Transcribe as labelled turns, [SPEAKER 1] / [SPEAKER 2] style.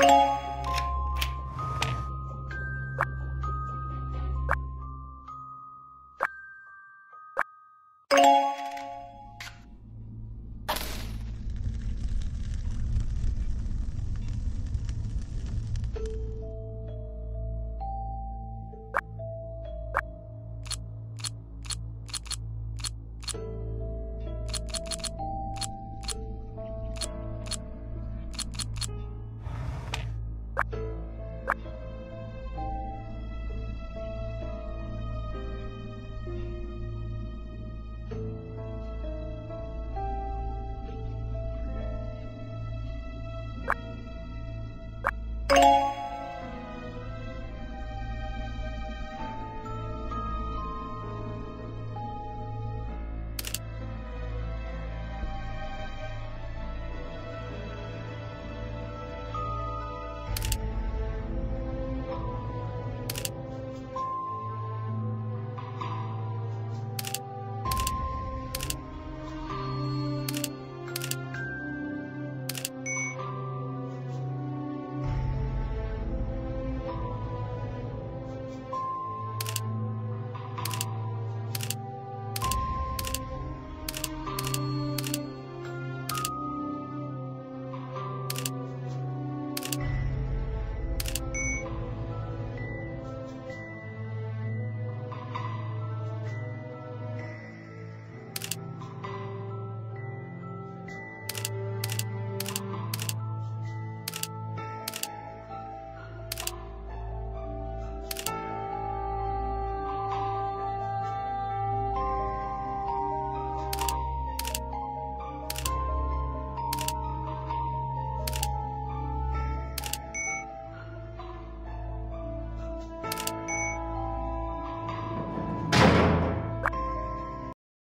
[SPEAKER 1] thank you you